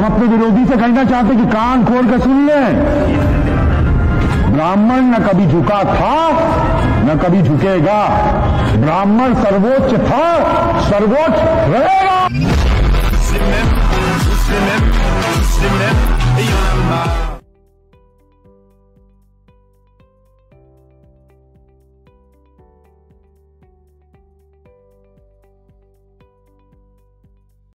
हम अपने विरोधी से कहना चाहते कि कान खोल कर सुन लें। ब्राह्मण न कभी झुका था, न कभी झुकेगा। ब्राह्मण सर्वोच्च था, सर्वोच्च रहेगा।